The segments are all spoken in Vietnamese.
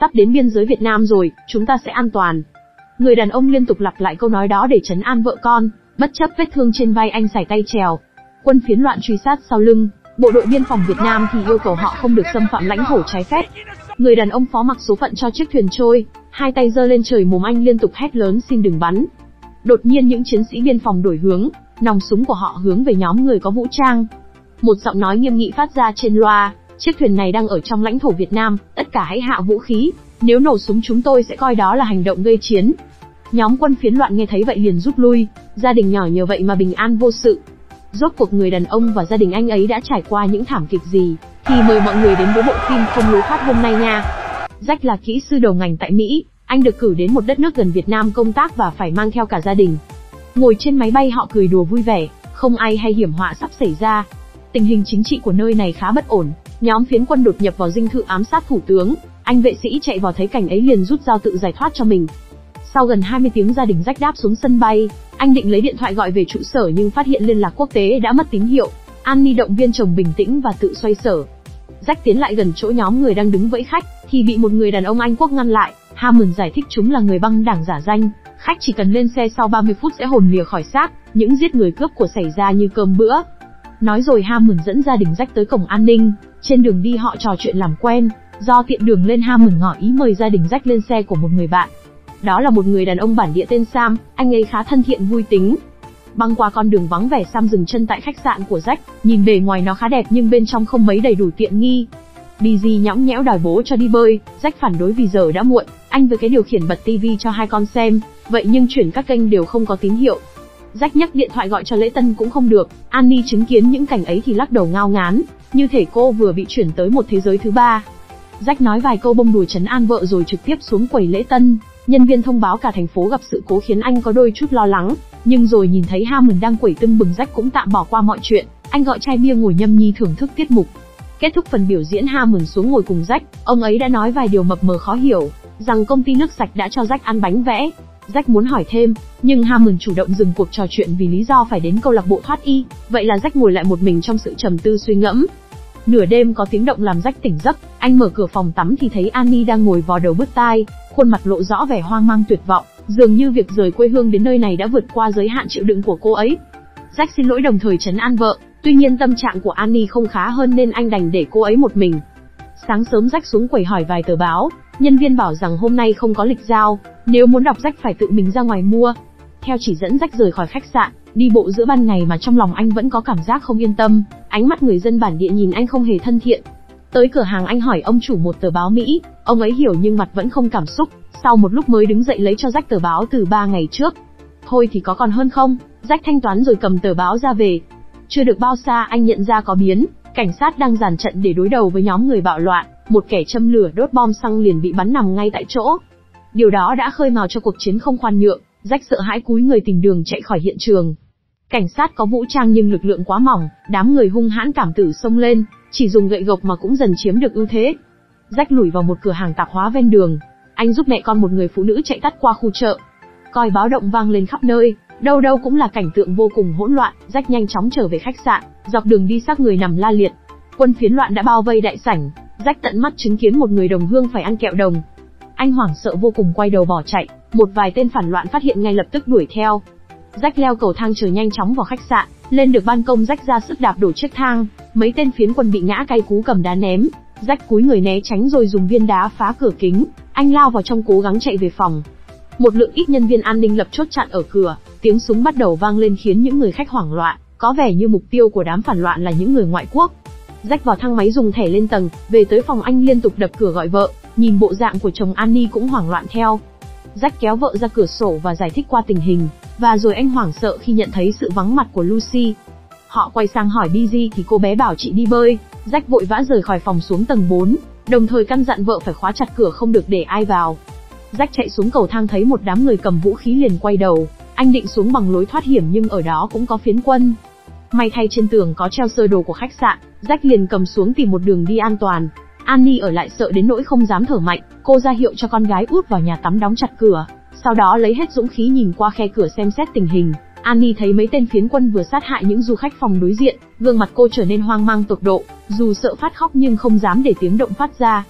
sắp đến biên giới Việt Nam rồi, chúng ta sẽ an toàn. Người đàn ông liên tục lặp lại câu nói đó để trấn an vợ con, bất chấp vết thương trên vai anh sải tay trèo. Quân phiến loạn truy sát sau lưng, bộ đội biên phòng Việt Nam thì yêu cầu họ không được xâm phạm lãnh thổ trái phép. Người đàn ông phó mặc số phận cho chiếc thuyền trôi, hai tay giơ lên trời mồm anh liên tục hét lớn xin đừng bắn. Đột nhiên những chiến sĩ biên phòng đổi hướng, nòng súng của họ hướng về nhóm người có vũ trang. Một giọng nói nghiêm nghị phát ra trên loa, chiếc thuyền này đang ở trong lãnh thổ Việt Nam, tất cả hãy hạ vũ khí, nếu nổ súng chúng tôi sẽ coi đó là hành động gây chiến. Nhóm quân phiến loạn nghe thấy vậy liền rút lui, gia đình nhỏ nhờ vậy mà bình an vô sự. Rốt cuộc người đàn ông và gia đình anh ấy đã trải qua những thảm kịch gì, thì mời mọi người đến với bộ phim không lối thoát hôm nay nha. Jack là kỹ sư đầu ngành tại Mỹ, anh được cử đến một đất nước gần Việt Nam công tác và phải mang theo cả gia đình. Ngồi trên máy bay họ cười đùa vui vẻ, không ai hay hiểm họa sắp xảy ra. Tình hình chính trị của nơi này khá bất ổn, nhóm phiến quân đột nhập vào dinh thự ám sát thủ tướng, anh vệ sĩ chạy vào thấy cảnh ấy liền rút dao tự giải thoát cho mình. Sau gần 20 tiếng gia đình rách đáp xuống sân bay, anh định lấy điện thoại gọi về trụ sở nhưng phát hiện liên lạc quốc tế đã mất tín hiệu. Annie động viên chồng bình tĩnh và tự xoay sở. Rách tiến lại gần chỗ nhóm người đang đứng vẫy khách, thì bị một người đàn ông Anh quốc ngăn lại. Hammond giải thích chúng là người băng đảng giả danh, khách chỉ cần lên xe sau 30 phút sẽ hồn lìa khỏi xác, những giết người cướp của xảy ra như cơm bữa. Nói rồi Hammond dẫn gia đình rách tới cổng an ninh, trên đường đi họ trò chuyện làm quen, do tiện đường lên Hammond ngỏ ý mời gia đình rách lên xe của một người bạn. Đó là một người đàn ông bản địa tên Sam, anh ấy khá thân thiện vui tính. Băng qua con đường vắng vẻ Sam dừng chân tại khách sạn của Jack, nhìn bề ngoài nó khá đẹp nhưng bên trong không mấy đầy đủ tiện nghi. Busy nhõng nhẽo đòi bố cho đi bơi, Jack phản đối vì giờ đã muộn, anh với cái điều khiển bật tivi cho hai con xem, vậy nhưng chuyển các kênh đều không có tín hiệu. Jack nhắc điện thoại gọi cho lễ tân cũng không được, Annie chứng kiến những cảnh ấy thì lắc đầu ngao ngán, như thể cô vừa bị chuyển tới một thế giới thứ ba. Jack nói vài câu bông đùa chấn an vợ rồi trực tiếp xuống quầy lễ tân. Nhân viên thông báo cả thành phố gặp sự cố khiến anh có đôi chút lo lắng, nhưng rồi nhìn thấy Hammond đang quẩy tưng bừng Jack cũng tạm bỏ qua mọi chuyện, anh gọi chai bia ngồi nhâm nhi thưởng thức tiết mục. Kết thúc phần biểu diễn Hammond xuống ngồi cùng Jack, ông ấy đã nói vài điều mập mờ khó hiểu, rằng công ty nước sạch đã cho Jack ăn bánh vẽ. Jack muốn hỏi thêm, nhưng Hammond chủ động dừng cuộc trò chuyện vì lý do phải đến câu lạc bộ thoát y, vậy là Jack ngồi lại một mình trong sự trầm tư suy ngẫm. Nửa đêm có tiếng động làm Jack tỉnh giấc, anh mở cửa phòng tắm thì thấy Annie đang ngồi vò đầu bứt tai, khuôn mặt lộ rõ vẻ hoang mang tuyệt vọng, dường như việc rời quê hương đến nơi này đã vượt qua giới hạn chịu đựng của cô ấy. Jack xin lỗi đồng thời trấn an vợ, tuy nhiên tâm trạng của Annie không khá hơn nên anh đành để cô ấy một mình. Sáng sớm Jack xuống quầy hỏi vài tờ báo, nhân viên bảo rằng hôm nay không có lịch giao, nếu muốn đọc rách phải tự mình ra ngoài mua. Theo chỉ dẫn rách rời khỏi khách sạn, đi bộ giữa ban ngày mà trong lòng anh vẫn có cảm giác không yên tâm, ánh mắt người dân bản địa nhìn anh không hề thân thiện, Tới cửa hàng anh hỏi ông chủ một tờ báo Mỹ, ông ấy hiểu nhưng mặt vẫn không cảm xúc, sau một lúc mới đứng dậy lấy cho rách tờ báo từ 3 ngày trước. Thôi thì có còn hơn không, rách thanh toán rồi cầm tờ báo ra về. Chưa được bao xa anh nhận ra có biến, cảnh sát đang dàn trận để đối đầu với nhóm người bạo loạn, một kẻ châm lửa đốt bom xăng liền bị bắn nằm ngay tại chỗ. Điều đó đã khơi mào cho cuộc chiến không khoan nhượng, rách sợ hãi cúi người tìm đường chạy khỏi hiện trường. Cảnh sát có vũ trang nhưng lực lượng quá mỏng, đám người hung hãn cảm tử xông lên, chỉ dùng gậy gộc mà cũng dần chiếm được ưu thế. Rách lủi vào một cửa hàng tạp hóa ven đường. Anh giúp mẹ con một người phụ nữ chạy tắt qua khu chợ. Coi báo động vang lên khắp nơi, đâu đâu cũng là cảnh tượng vô cùng hỗn loạn. Rách nhanh chóng trở về khách sạn, dọc đường đi xác người nằm la liệt. Quân phiến loạn đã bao vây đại sảnh. Rách tận mắt chứng kiến một người đồng hương phải ăn kẹo đồng. Anh hoảng sợ vô cùng quay đầu bỏ chạy. Một vài tên phản loạn phát hiện ngay lập tức đuổi theo. Rách leo cầu thang chờ nhanh chóng vào khách sạn, lên được ban công rách ra sức đạp đổ chiếc thang, mấy tên phiến quân bị ngã cay cú cầm đá ném, rách cúi người né tránh rồi dùng viên đá phá cửa kính, anh lao vào trong cố gắng chạy về phòng. Một lượng ít nhân viên an ninh lập chốt chặn ở cửa, tiếng súng bắt đầu vang lên khiến những người khách hoảng loạn, có vẻ như mục tiêu của đám phản loạn là những người ngoại quốc. Rách vào thang máy dùng thẻ lên tầng, về tới phòng anh liên tục đập cửa gọi vợ, nhìn bộ dạng của chồng Annie cũng hoảng loạn theo. Rách kéo vợ ra cửa sổ và giải thích qua tình hình, và rồi anh hoảng sợ khi nhận thấy sự vắng mặt của Lucy. Họ quay sang hỏi Busy thì cô bé bảo chị đi bơi, Rách vội vã rời khỏi phòng xuống tầng 4, đồng thời căn dặn vợ phải khóa chặt cửa không được để ai vào. Rách chạy xuống cầu thang thấy một đám người cầm vũ khí liền quay đầu, anh định xuống bằng lối thoát hiểm nhưng ở đó cũng có phiến quân. May thay trên tường có treo sơ đồ của khách sạn, Jack liền cầm xuống tìm một đường đi an toàn. Annie ở lại sợ đến nỗi không dám thở mạnh, cô ra hiệu cho con gái út vào nhà tắm đóng chặt cửa, sau đó lấy hết dũng khí nhìn qua khe cửa xem xét tình hình. Annie thấy mấy tên phiến quân vừa sát hại những du khách phòng đối diện, gương mặt cô trở nên hoang mang tột độ, dù sợ phát khóc nhưng không dám để tiếng động phát ra.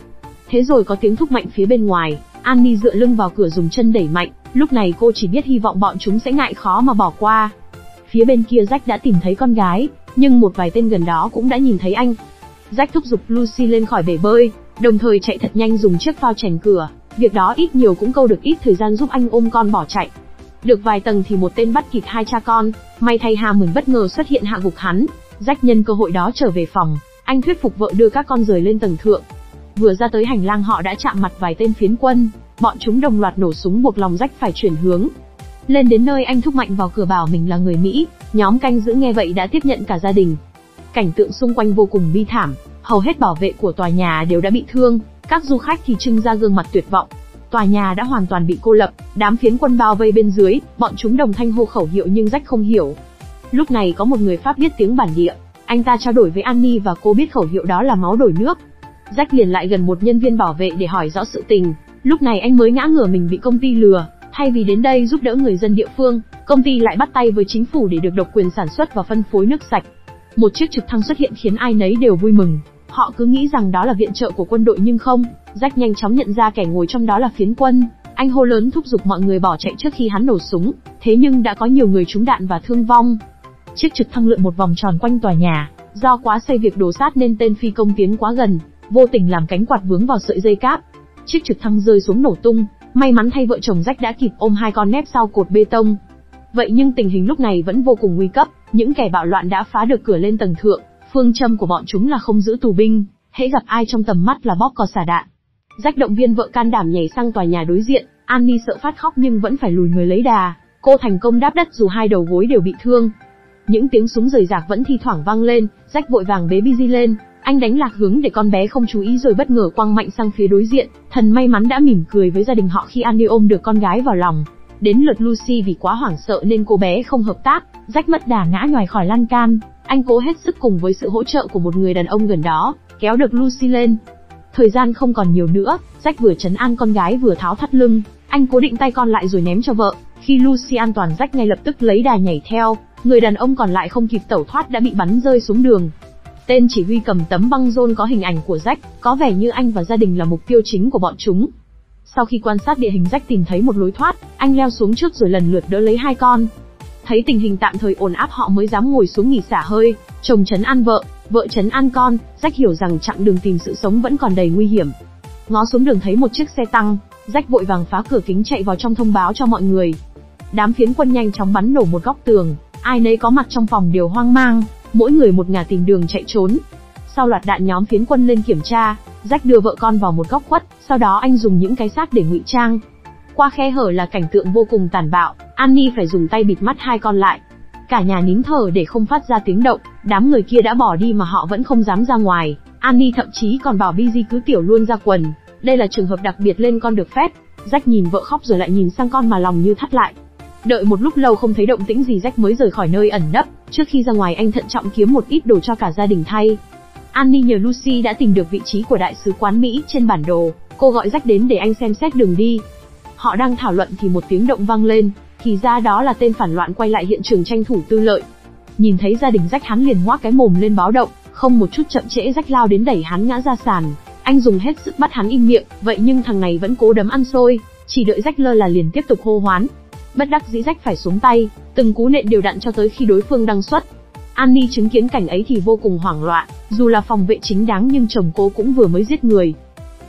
Thế rồi có tiếng thúc mạnh phía bên ngoài, Annie dựa lưng vào cửa dùng chân đẩy mạnh, lúc này cô chỉ biết hy vọng bọn chúng sẽ ngại khó mà bỏ qua. Phía bên kia Jack đã tìm thấy con gái, nhưng một vài tên gần đó cũng đã nhìn thấy anh. Jack thúc giục Lucy lên khỏi bể bơi, đồng thời chạy thật nhanh dùng chiếc phao chèn cửa, việc đó ít nhiều cũng câu được ít thời gian giúp anh ôm con bỏ chạy. Được vài tầng thì một tên bắt kịp hai cha con, may thay Hammond bất ngờ xuất hiện hạ gục hắn. Jack nhân cơ hội đó trở về phòng, anh thuyết phục vợ đưa các con rời lên tầng thượng. Vừa ra tới hành lang họ đã chạm mặt vài tên phiến quân, bọn chúng đồng loạt nổ súng buộc lòng rách phải chuyển hướng. Lên đến nơi anh thúc mạnh vào cửa bảo mình là người Mỹ, nhóm canh giữ nghe vậy đã tiếp nhận cả gia đình. Cảnh tượng xung quanh vô cùng bi thảm, hầu hết bảo vệ của tòa nhà đều đã bị thương, các du khách thì trưng ra gương mặt tuyệt vọng. Tòa nhà đã hoàn toàn bị cô lập, đám phiến quân bao vây bên dưới, bọn chúng đồng thanh hô khẩu hiệu nhưng rách không hiểu. Lúc này có một người Pháp biết tiếng bản địa, anh ta trao đổi với Annie và cô biết khẩu hiệu đó là máu đổi nước. Jack liền lại gần một nhân viên bảo vệ để hỏi rõ sự tình, lúc này anh mới ngã ngửa mình bị công ty lừa, thay vì đến đây giúp đỡ người dân địa phương, công ty lại bắt tay với chính phủ để được độc quyền sản xuất và phân phối nước sạch. Một chiếc trực thăng xuất hiện khiến ai nấy đều vui mừng, Họ cứ nghĩ rằng đó là viện trợ của quân đội nhưng không, Jack nhanh chóng nhận ra kẻ ngồi trong đó là phiến quân. Anh hô lớn thúc giục mọi người bỏ chạy trước khi hắn nổ súng, thế nhưng đã có nhiều người trúng đạn và thương vong. Chiếc trực thăng lượn một vòng tròn quanh tòa nhà, do quá xây việc đổ sát nên tên phi công tiến quá gần, vô tình làm cánh quạt vướng vào sợi dây cáp. Chiếc trực thăng rơi xuống nổ tung, may mắn thay vợ chồng Rách đã kịp ôm hai con nép sau cột bê tông. Vậy nhưng tình hình lúc này vẫn vô cùng nguy cấp, những kẻ bạo loạn đã phá được cửa lên tầng thượng, Phương châm của bọn chúng là không giữ tù binh, hễ gặp ai trong tầm mắt là bóp cò xả đạn. Rách động viên vợ can đảm nhảy sang tòa nhà đối diện, Annie sợ phát khóc nhưng vẫn phải lùi người lấy đà. Cô thành công đáp đất dù hai đầu gối đều bị thương. Những tiếng súng rời rạc vẫn thi thoảng vang lên, Rách vội vàng bế Busy lên, anh đánh lạc hướng để con bé không chú ý rồi bất ngờ quăng mạnh sang phía đối diện. Thần may mắn đã mỉm cười với gia đình họ khi Andy ôm được con gái vào lòng. Đến lượt Lucy vì quá hoảng sợ nên cô bé không hợp tác, rách mất đà ngã ngoài khỏi lan can. Anh cố hết sức cùng với sự hỗ trợ của một người đàn ông gần đó, kéo được Lucy lên. Thời gian không còn nhiều nữa, rách vừa chấn an con gái vừa tháo thắt lưng, anh cố định tay con lại rồi ném cho vợ. Khi Lucy an toàn rách ngay lập tức lấy đà nhảy theo, người đàn ông còn lại không kịp tẩu thoát đã bị bắn rơi xuống đường. Tên chỉ huy cầm tấm băng rôn có hình ảnh của Jack, có vẻ như anh và gia đình là mục tiêu chính của bọn chúng. Sau khi quan sát địa hình Jack tìm thấy một lối thoát, anh leo xuống trước rồi lần lượt đỡ lấy hai con, Thấy tình hình tạm thời ổn áp họ mới dám ngồi xuống nghỉ xả hơi, chồng chấn an vợ, vợ chấn an con, Rách hiểu rằng chặng đường tìm sự sống vẫn còn đầy nguy hiểm. Ngó xuống đường thấy một chiếc xe tăng, Rách vội vàng phá cửa kính chạy vào trong thông báo cho mọi người. Đám phiến quân nhanh chóng bắn nổ một góc tường, ai nấy có mặt trong phòng đều hoang mang, mỗi người một ngả tìm đường chạy trốn. Sau loạt đạn nhóm phiến quân lên kiểm tra, Rách đưa vợ con vào một góc khuất, sau đó anh dùng những cái xác để ngụy trang, qua khe hở là cảnh tượng vô cùng tàn bạo, Annie phải dùng tay bịt mắt hai con lại. Cả nhà nín thở để không phát ra tiếng động, đám người kia đã bỏ đi mà họ vẫn không dám ra ngoài. Annie thậm chí còn bảo Busy cứ tiểu luôn ra quần. Đây là trường hợp đặc biệt lên con được phép. Jack nhìn vợ khóc rồi lại nhìn sang con mà lòng như thắt lại. Đợi một lúc lâu không thấy động tĩnh gì Jack mới rời khỏi nơi ẩn nấp, trước khi ra ngoài anh thận trọng kiếm một ít đồ cho cả gia đình thay. Annie nhờ Lucy đã tìm được vị trí của đại sứ quán Mỹ trên bản đồ, cô gọi Jack đến để anh xem xét đường đi. Họ đang thảo luận thì một tiếng động vang lên, thì ra đó là tên phản loạn quay lại hiện trường tranh thủ tư lợi. Nhìn thấy gia đình rách hắn liền ngoác cái mồm lên báo động, không một chút chậm trễ rách lao đến đẩy hắn ngã ra sàn. Anh dùng hết sức bắt hắn im miệng, vậy nhưng thằng này vẫn cố đấm ăn xôi, chỉ đợi rách lơ là liền tiếp tục hô hoán. Bất đắc dĩ rách phải xuống tay, từng cú nện đều đặn cho tới khi đối phương đăng xuất. Annie chứng kiến cảnh ấy thì vô cùng hoảng loạn, dù là phòng vệ chính đáng nhưng chồng cô cũng vừa mới giết người.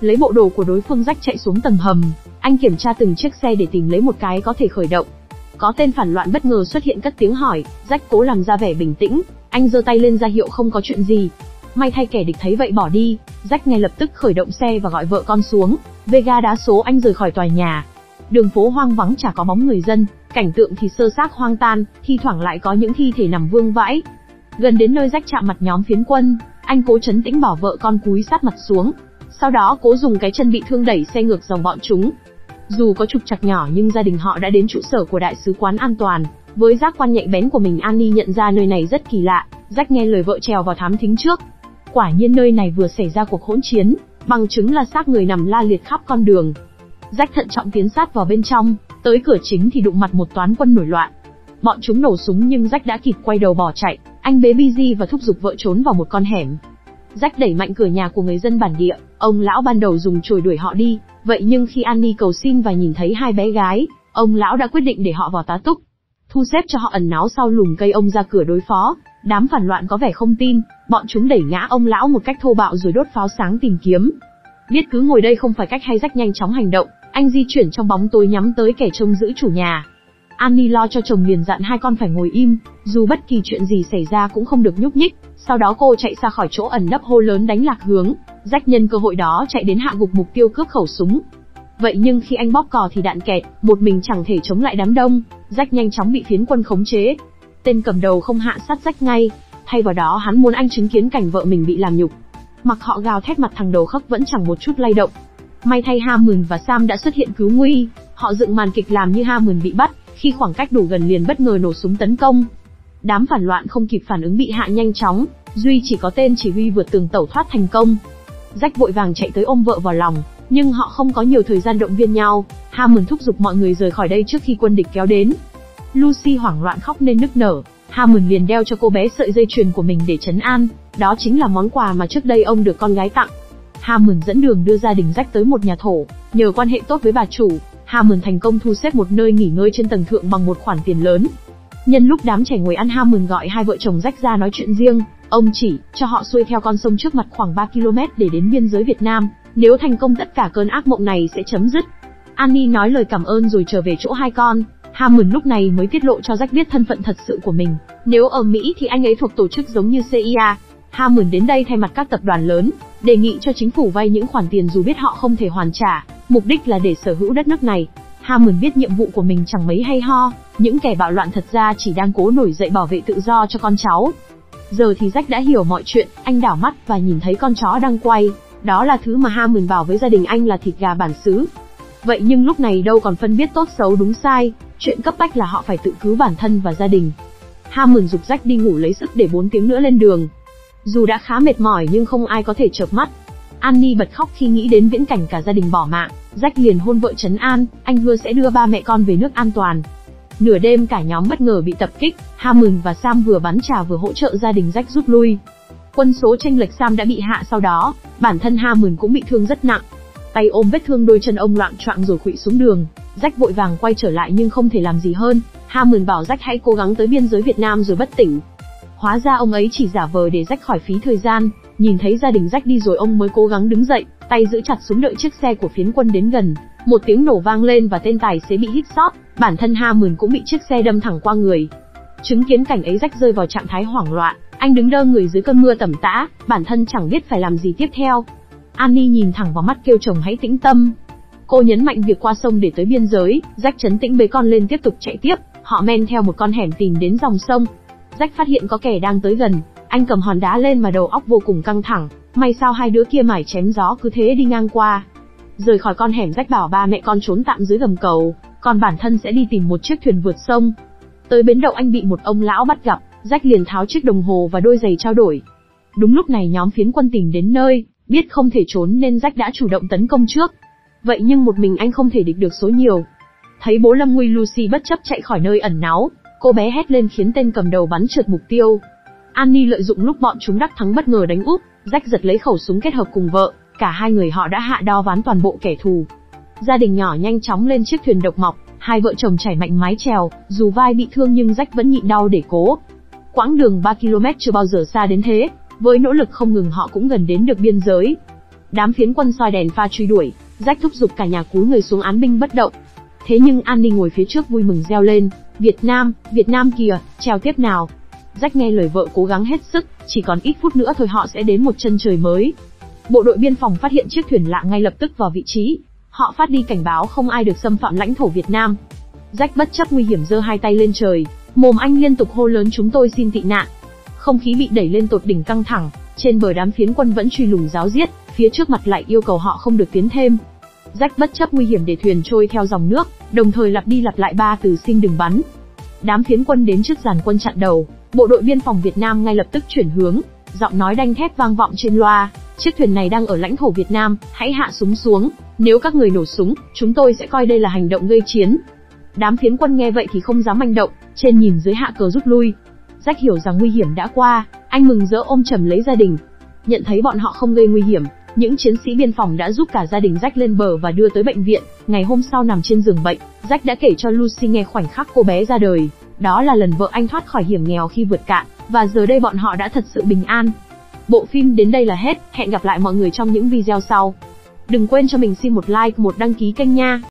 Lấy bộ đồ của đối phương rách chạy xuống tầng hầm, anh kiểm tra từng chiếc xe để tìm lấy một cái có thể khởi động. Có tên phản loạn bất ngờ xuất hiện cất tiếng hỏi, rách cố làm ra vẻ bình tĩnh, anh giơ tay lên ra hiệu không có chuyện gì. May thay kẻ địch thấy vậy bỏ đi, rách ngay lập tức khởi động xe và gọi vợ con xuống, Vega đá số anh rời khỏi tòa nhà. Đường phố hoang vắng chả có bóng người dân, cảnh tượng thì sơ xác hoang tan, thi thoảng lại có những thi thể nằm vương vãi. Gần đến nơi rách chạm mặt nhóm phiến quân, anh cố chấn tĩnh bảo vợ con cúi sát mặt xuống, sau đó cố dùng cái chân bị thương đẩy xe ngược dòng bọn chúng. Dù có trục trặc nhỏ nhưng gia đình họ đã đến trụ sở của đại sứ quán an toàn. Với giác quan nhạy bén của mình Annie nhận ra nơi này rất kỳ lạ, rách nghe lời vợ trèo vào thám thính trước. Quả nhiên nơi này vừa xảy ra cuộc hỗn chiến, bằng chứng là xác người nằm la liệt khắp con đường. Rách thận trọng tiến sát vào bên trong, tới cửa chính thì đụng mặt một toán quân nổi loạn. Bọn chúng nổ súng nhưng Rách đã kịp quay đầu bỏ chạy, anh bế Busy và thúc giục vợ trốn vào một con hẻm. Rách đẩy mạnh cửa nhà của người dân bản địa, ông lão ban đầu dùng chổi đuổi họ đi, vậy nhưng khi Annie cầu xin và nhìn thấy hai bé gái, ông lão đã quyết định để họ vào tá túc. Thu xếp cho họ ẩn náu sau lùm cây ông ra cửa đối phó, đám phản loạn có vẻ không tin, bọn chúng đẩy ngã ông lão một cách thô bạo rồi đốt pháo sáng tìm kiếm. Biết cứ ngồi đây không phải cách hay rách nhanh chóng hành động, anh di chuyển trong bóng tối nhắm tới kẻ trông giữ chủ nhà. Annie lo cho chồng liền dặn hai con phải ngồi im, dù bất kỳ chuyện gì xảy ra cũng không được nhúc nhích. Sau đó cô chạy ra khỏi chỗ ẩn nấp hô lớn đánh lạc hướng, rách nhân cơ hội đó chạy đến hạ gục mục tiêu cướp khẩu súng. Vậy nhưng khi anh bóp cò thì đạn kẹt, một mình chẳng thể chống lại đám đông, rách nhanh chóng bị phiến quân khống chế. Tên cầm đầu không hạ sát rách ngay, thay vào đó hắn muốn anh chứng kiến cảnh vợ mình bị làm nhục. Mặc họ gào thét mặt thằng đầu khóc vẫn chẳng một chút lay động. May thay Hammond và Sam đã xuất hiện cứu nguy, họ dựng màn kịch làm như Hammond bị bắt, khi khoảng cách đủ gần liền bất ngờ nổ súng tấn công. Đám phản loạn không kịp phản ứng bị hạ nhanh chóng, duy chỉ có tên chỉ huy vượt tường tẩu thoát thành công. Rách vội vàng chạy tới ôm vợ vào lòng, nhưng họ không có nhiều thời gian động viên nhau. Hammond thúc giục mọi người rời khỏi đây trước khi quân địch kéo đến. Lucy hoảng loạn khóc nên nức nở, Hammond liền đeo cho cô bé sợi dây chuyền của mình để chấn an, đó chính là món quà mà trước đây ông được con gái tặng. Hammond dẫn đường đưa gia đình rách tới một nhà thổ, nhờ quan hệ tốt với bà chủ, Hammond thành công thu xếp một nơi nghỉ ngơi trên tầng thượng bằng một khoản tiền lớn. Nhân lúc đám trẻ ngồi ăn Hammond gọi hai vợ chồng rách ra nói chuyện riêng, ông chỉ cho họ xuôi theo con sông trước mặt khoảng 3 km để đến biên giới Việt Nam, nếu thành công tất cả cơn ác mộng này sẽ chấm dứt. Annie nói lời cảm ơn rồi trở về chỗ hai con, Hammond lúc này mới tiết lộ cho Jack biết thân phận thật sự của mình. Nếu ở Mỹ thì anh ấy thuộc tổ chức giống như CIA. Hammond đến đây thay mặt các tập đoàn lớn, đề nghị cho chính phủ vay những khoản tiền dù biết họ không thể hoàn trả, mục đích là để sở hữu đất nước này. Hammond biết nhiệm vụ của mình chẳng mấy hay ho, những kẻ bạo loạn thật ra chỉ đang cố nổi dậy bảo vệ tự do cho con cháu. Giờ thì Jack đã hiểu mọi chuyện, anh đảo mắt và nhìn thấy con chó đang quay, đó là thứ mà Hammond bảo với gia đình anh là thịt gà bản xứ. Vậy nhưng lúc này đâu còn phân biết tốt xấu đúng sai, chuyện cấp bách là họ phải tự cứu bản thân và gia đình. Hammond dục rách đi ngủ lấy sức để 4 tiếng nữa lên đường. Dù đã khá mệt mỏi nhưng không ai có thể chợp mắt. Annie bật khóc khi nghĩ đến viễn cảnh cả gia đình bỏ mạng, rách liền hôn vợ trấn an, anh hứa sẽ đưa ba mẹ con về nước an toàn. Nửa đêm cả nhóm bất ngờ bị tập kích, Hammond và Sam vừa bắn trà vừa hỗ trợ gia đình rách rút lui. Quân số tranh lệch Sam đã bị hạ sau đó, bản thân Hammond cũng bị thương rất nặng, tay ôm vết thương đôi chân ông loạn choạng rồi quỵ xuống đường. Rách vội vàng quay trở lại nhưng không thể làm gì hơn. Hammond bảo Rách hãy cố gắng tới biên giới Việt Nam rồi bất tỉnh. Hóa ra ông ấy chỉ giả vờ để Rách khỏi phí thời gian. Nhìn thấy gia đình Rách đi rồi ông mới cố gắng đứng dậy, tay giữ chặt súng đợi chiếc xe của phiến quân đến gần. Một tiếng nổ vang lên và tên tài xế bị hít sót. Bản thân Ha Mườn cũng bị chiếc xe đâm thẳng qua người. Chứng kiến cảnh ấy Rách rơi vào trạng thái hoảng loạn. Anh đứng đơ người dưới cơn mưa tầm tã, bản thân chẳng biết phải làm gì tiếp theo. Annie nhìn thẳng vào mắt kêu chồng hãy tĩnh tâm. Cô nhấn mạnh việc qua sông để tới biên giới, Rách chấn tĩnh bế con lên tiếp tục chạy tiếp, họ men theo một con hẻm tìm đến dòng sông. Rách phát hiện có kẻ đang tới gần, anh cầm hòn đá lên mà đầu óc vô cùng căng thẳng, may sao hai đứa kia mải chém gió cứ thế đi ngang qua. Rời khỏi con hẻm Rách bảo ba mẹ con trốn tạm dưới gầm cầu, còn bản thân sẽ đi tìm một chiếc thuyền vượt sông. Tới bến đậu anh bị một ông lão bắt gặp, Rách liền tháo chiếc đồng hồ và đôi giày trao đổi. Đúng lúc này nhóm phiến quân tìm đến nơi, Biết không thể trốn nên Rách đã chủ động tấn công trước. Vậy nhưng một mình anh không thể địch được số nhiều. Thấy bố Lâm Nguy Lucy bất chấp chạy khỏi nơi ẩn náu, cô bé hét lên khiến tên cầm đầu bắn trượt mục tiêu. Annie lợi dụng lúc bọn chúng đắc thắng bất ngờ đánh úp, Rách giật lấy khẩu súng kết hợp cùng vợ, cả hai người họ đã hạ đo ván toàn bộ kẻ thù. Gia đình nhỏ nhanh chóng lên chiếc thuyền độc mọc, hai vợ chồng chảy mạnh mái chèo, dù vai bị thương nhưng Rách vẫn nhịn đau để cố. Quãng đường 3 km chưa bao giờ xa đến thế, với nỗ lực không ngừng họ cũng gần đến được biên giới. Đám phiến quân soi đèn pha truy đuổi, rách thúc giục cả nhà cúi người xuống án binh bất động. Thế nhưng Annie ngồi phía trước vui mừng reo lên, Việt Nam, Việt Nam kìa, treo tiếp nào. Rách nghe lời vợ cố gắng hết sức, chỉ còn ít phút nữa thôi họ sẽ đến một chân trời mới. Bộ đội biên phòng phát hiện chiếc thuyền lạ ngay lập tức vào vị trí. Họ phát đi cảnh báo không ai được xâm phạm lãnh thổ Việt Nam. Rách bất chấp nguy hiểm giơ hai tay lên trời, mồm anh liên tục hô lớn chúng tôi xin tị nạn. Không khí bị đẩy lên tột đỉnh căng thẳng, trên bờ đám phiến quân vẫn truy lùng giáo giết, phía trước mặt lại yêu cầu họ không được tiến thêm. Rách bất chấp nguy hiểm để thuyền trôi theo dòng nước, đồng thời lặp đi lặp lại ba từ xin đừng bắn. Đám phiến quân đến trước giàn quân chặn đầu, bộ đội biên phòng Việt Nam ngay lập tức chuyển hướng, giọng nói đanh thép vang vọng trên loa, chiếc thuyền này đang ở lãnh thổ Việt Nam, hãy hạ súng xuống, nếu các người nổ súng, chúng tôi sẽ coi đây là hành động gây chiến. Đám phiến quân nghe vậy thì không dám manh động, trên nhìn dưới hạ cờ rút lui, Rách hiểu rằng nguy hiểm đã qua, anh mừng rỡ ôm chầm lấy gia đình. Nhận thấy bọn họ không gây nguy hiểm, những chiến sĩ biên phòng đã giúp cả gia đình Jack lên bờ và đưa tới bệnh viện. Ngày hôm sau nằm trên giường bệnh, Jack đã kể cho Lucy nghe khoảnh khắc cô bé ra đời. Đó là lần vợ anh thoát khỏi hiểm nghèo khi vượt cạn, và giờ đây bọn họ đã thật sự bình an. Bộ phim đến đây là hết, hẹn gặp lại mọi người trong những video sau. Đừng quên cho mình xin một like, một đăng ký kênh nha.